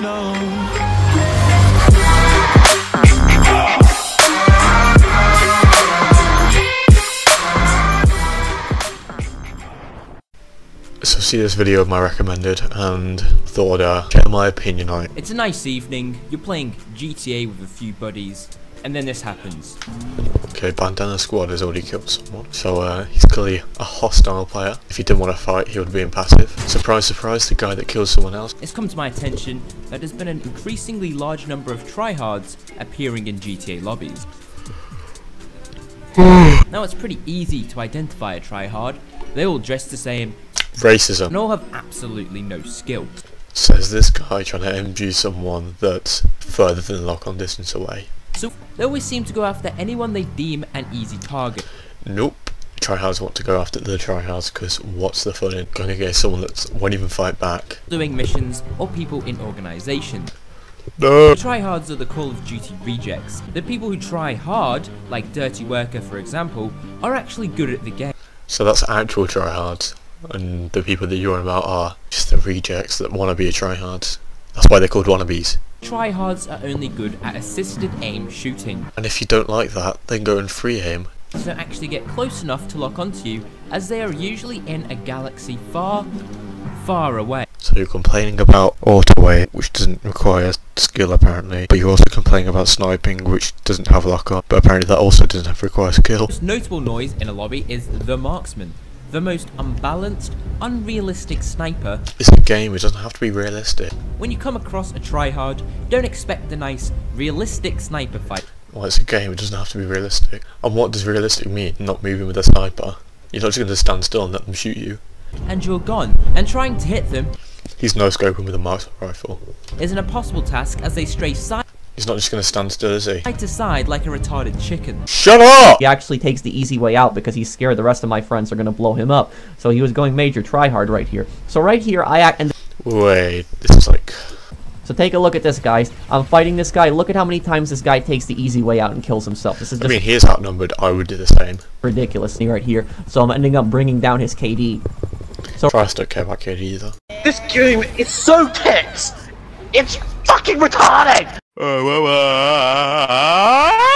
No. So see this video of my recommended and thought uh share my opinion on it. It's a nice evening, you're playing GTA with a few buddies, and then this happens. Okay, Bandana Squad has already killed someone, so uh, he's clearly a hostile player. If he didn't want to fight, he would be impassive. Surprise, surprise, the guy that kills someone else. It's come to my attention that there's been an increasingly large number of tryhards appearing in GTA lobbies. now it's pretty easy to identify a tryhard, they all dress the same Racism. and all have absolutely no skill. says this guy trying to MG someone that's further than lock-on distance away. So they always seem to go after anyone they deem an easy target. Nope. Tryhards want to go after the tryhards because what's the fun in going against someone that won't even fight back? doing missions or people in organizations. No! The tryhards are the Call of Duty rejects. The people who try hard, like Dirty Worker for example, are actually good at the game. So that's actual tryhards, and the people that you're on about are just the rejects that want to be a tryhards. That's why they're called wannabes. Tryhards are only good at assisted aim shooting, And if you don't like that, then go and free aim. so don't actually get close enough to lock onto you, as they are usually in a galaxy far, far away. So you're complaining about auto aim, which doesn't require skill apparently, but you're also complaining about sniping, which doesn't have lock on, but apparently that also doesn't have require skill. The most notable noise in a lobby is the marksman, the most unbalanced, unrealistic sniper. It's a game, it doesn't have to be realistic. When you come across a tryhard, don't expect a nice, realistic sniper fight. Well, it's a game, it doesn't have to be realistic. And what does realistic mean? Not moving with a sniper. You're not just going to stand still and let them shoot you. and you're gone, and trying to hit them He's no scoping with a marksman rifle. is an impossible task as they stray side He's not just going to stand still, is he? Side to side like a retarded chicken. Shut up! He actually takes the easy way out because he's scared the rest of my friends are going to blow him up. So he was going major try hard right here. So right here, I act and Wait, this is like... so take a look at this, guys. I'm fighting this guy. Look at how many times this guy takes the easy way out and kills himself. This is I mean, he is outnumbered, I would do the same. ridiculous right here. So I'm ending up bringing down his KD. So I don't care about kid either. This game is so tense. It's fucking retarded. Uh, well, uh,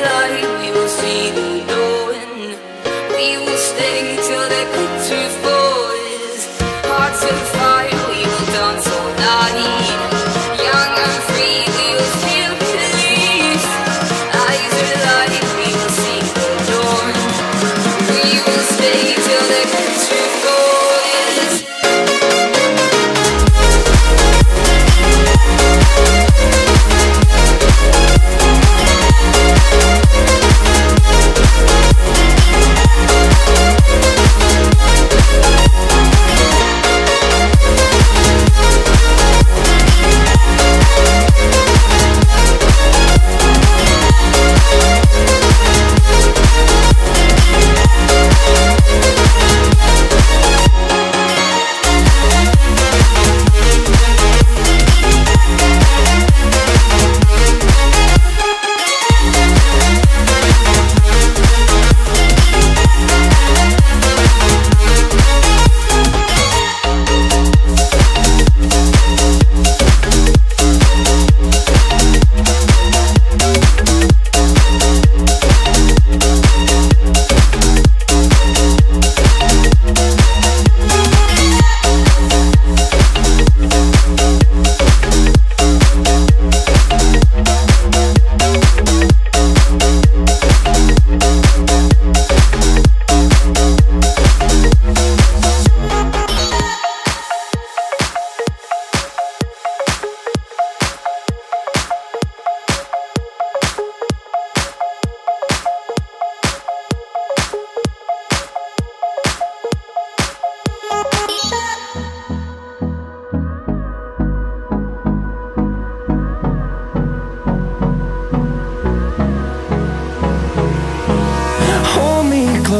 light we will see